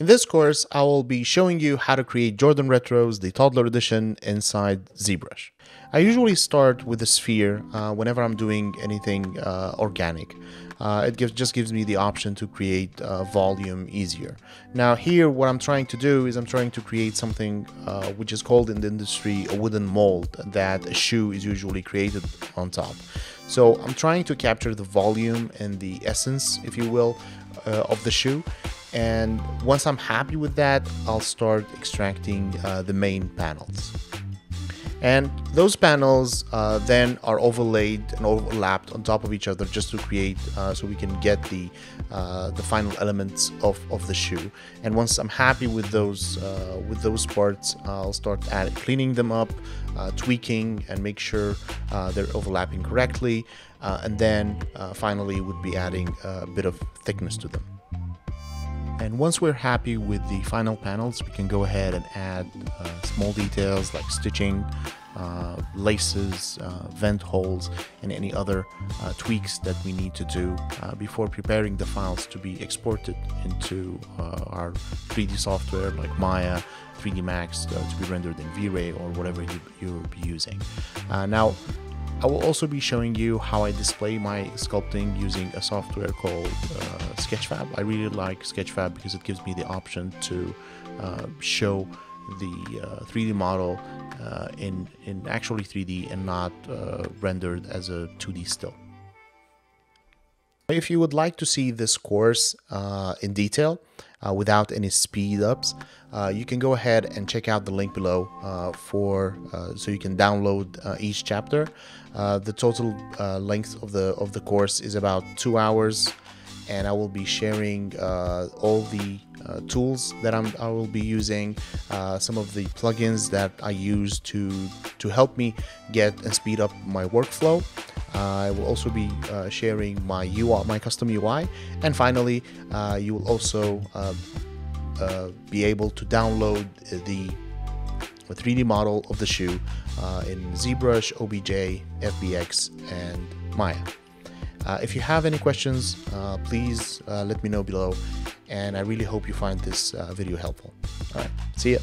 In this course, I will be showing you how to create Jordan Retros, the toddler edition, inside ZBrush. I usually start with a sphere uh, whenever I'm doing anything uh, organic. Uh, it gives, just gives me the option to create uh, volume easier. Now here, what I'm trying to do is I'm trying to create something uh, which is called in the industry a wooden mold that a shoe is usually created on top. So I'm trying to capture the volume and the essence, if you will, uh, of the shoe and once I'm happy with that I'll start extracting uh, the main panels. And those panels uh, then are overlaid and overlapped on top of each other just to create uh, so we can get the uh, the final elements of, of the shoe. And once I'm happy with those uh, with those parts I'll start adding, cleaning them up uh, tweaking and make sure uh, they're overlapping correctly. And then finally would be adding a bit of thickness to them and once we're happy with the final panels, we can go ahead and add uh, small details like stitching, uh, laces, uh, vent holes, and any other uh, tweaks that we need to do uh, before preparing the files to be exported into uh, our 3D software like Maya, 3D Max to be rendered in V-Ray or whatever you, you'll be using. now, I will also be showing you how I display my sculpting using a software called uh, Sketchfab. I really like Sketchfab because it gives me the option to uh, show the uh, 3D model uh, in, in actually 3D and not uh, rendered as a 2D still. If you would like to see this course uh, in detail uh, without any speed ups, uh, you can go ahead and check out the link below uh, for uh, so you can download uh, each chapter. the total length of the of the course is about two hours, and I will be sharing all the uh, tools that I'm, I will be using, uh, some of the plugins that I use to to help me get and speed up my workflow. Uh, I will also be uh, sharing my UI, my custom UI, and finally, uh, you will also be able to download the 3D model of the shoe in ZBrush, OBJ, FBX, and Maya. Uh, if you have any questions, uh, please uh, let me know below. And I really hope you find this video helpful. All right, see ya.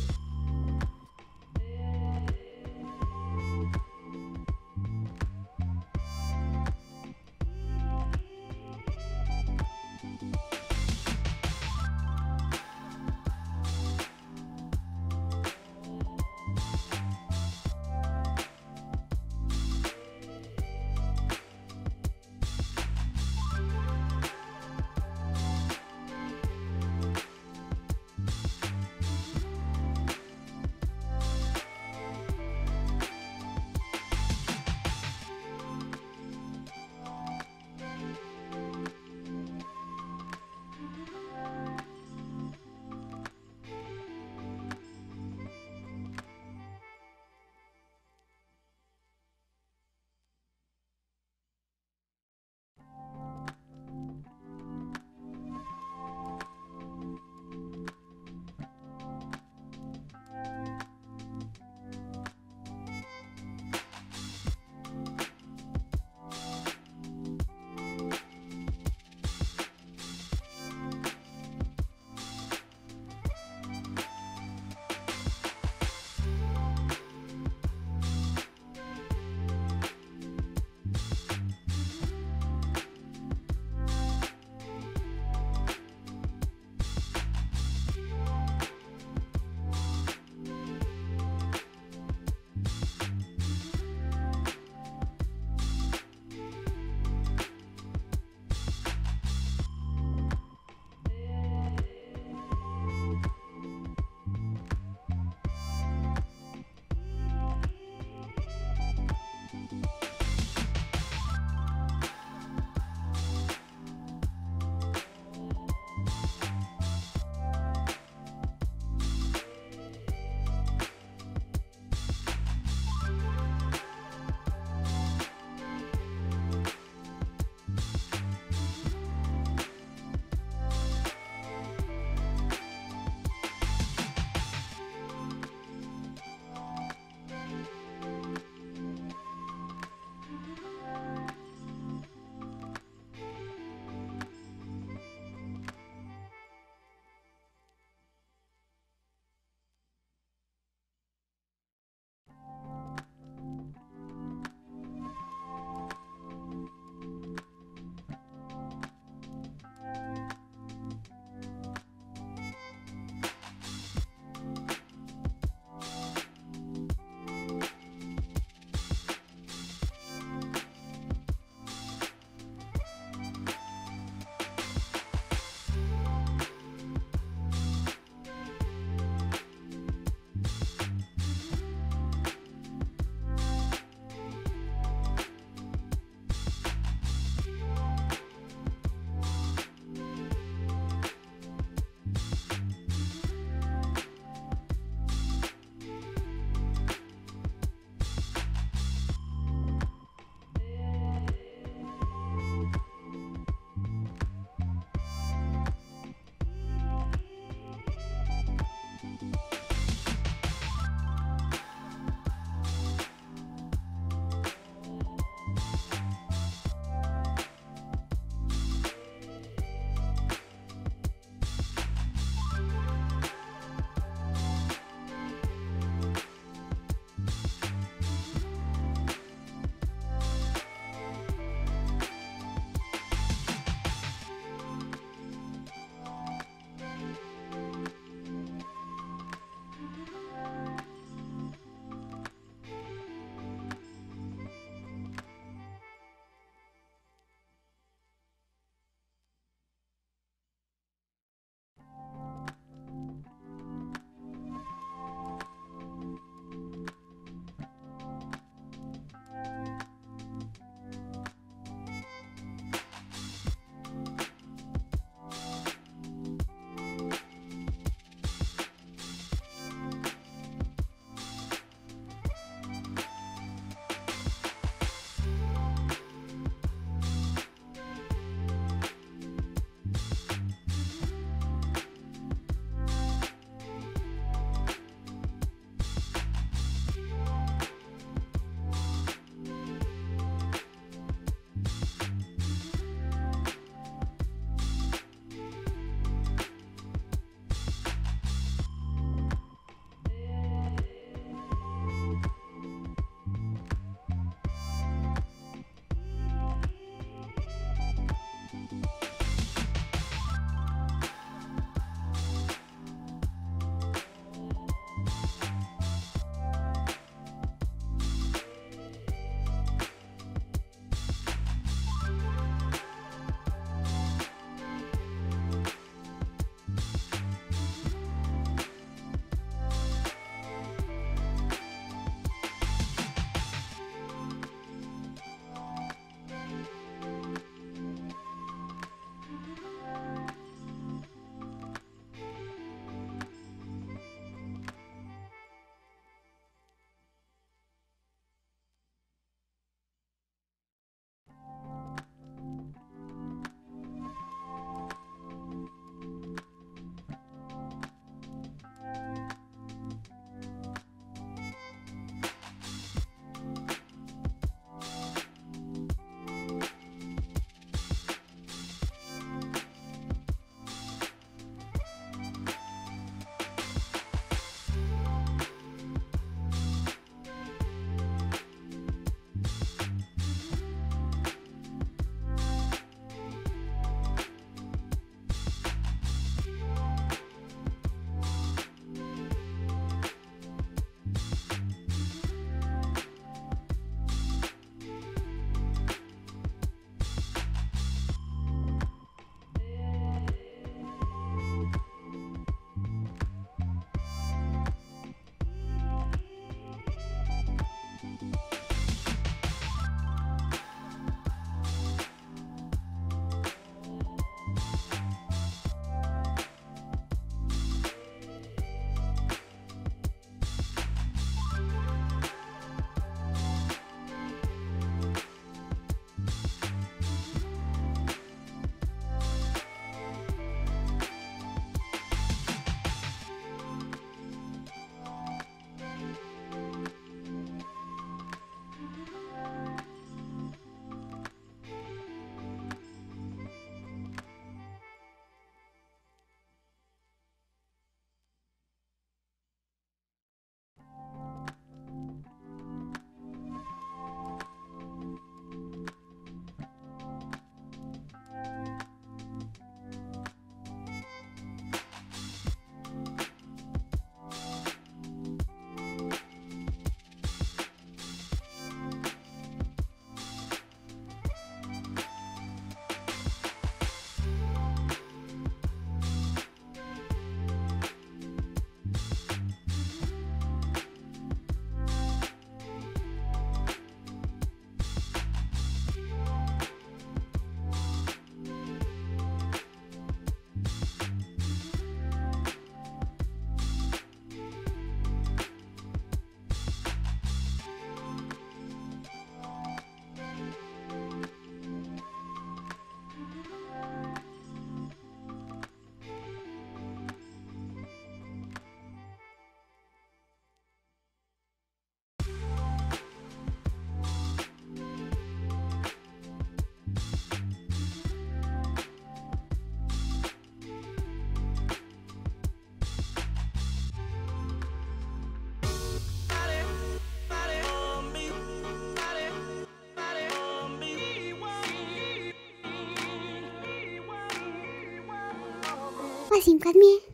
Tìm.